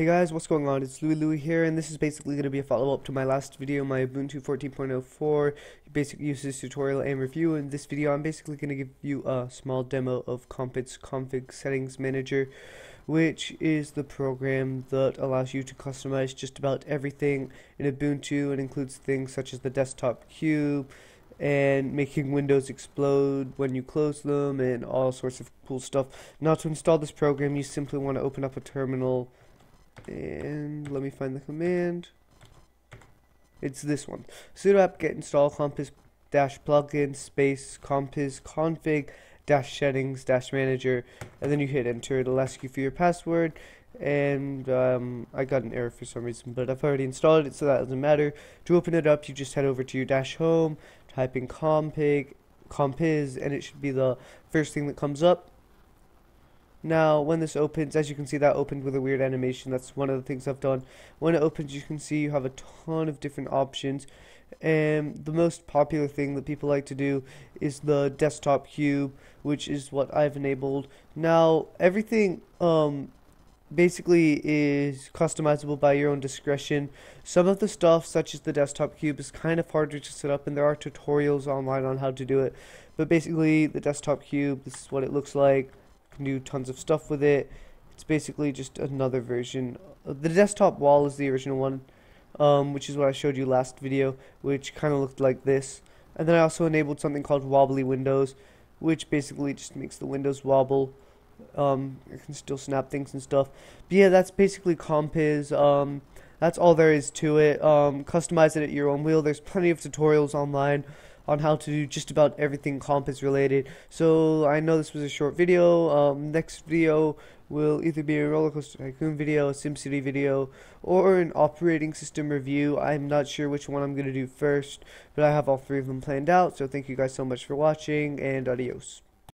Hey guys, what's going on? It's Louie Louie here, and this is basically going to be a follow-up to my last video, my Ubuntu 14.04 basic uses tutorial and review. In this video, I'm basically going to give you a small demo of Compiz Config Settings Manager, which is the program that allows you to customize just about everything in Ubuntu and includes things such as the desktop cube, and making windows explode when you close them and all sorts of cool stuff. Now to install this program you simply want to open up a terminal and let me find the command. It's this one. sudo apt-get install compiz dash plugin space compiz config dash settings dash manager. And then you hit enter. It'll ask you for your password. And um, I got an error for some reason but I've already installed it so that doesn't matter. To open it up you just head over to your dash home type in compig compiz and it should be the first thing that comes up now when this opens as you can see that opened with a weird animation that's one of the things I've done when it opens you can see you have a ton of different options and the most popular thing that people like to do is the desktop cube which is what I've enabled now everything um, basically is customizable by your own discretion. Some of the stuff, such as the desktop cube, is kind of harder to set up, and there are tutorials online on how to do it. But basically, the desktop cube, this is what it looks like. Can do tons of stuff with it. It's basically just another version. The desktop wall is the original one, um, which is what I showed you last video, which kind of looked like this. And then I also enabled something called wobbly windows, which basically just makes the windows wobble um, you can still snap things and stuff. But yeah, that's basically Compiz. Um, that's all there is to it. Um, customize it at your own will. There's plenty of tutorials online on how to do just about everything Compiz related. So I know this was a short video. Um, next video will either be a Rollercoaster Tycoon video, a SimCity video, or an operating system review. I'm not sure which one I'm going to do first, but I have all three of them planned out. So thank you guys so much for watching, and adios.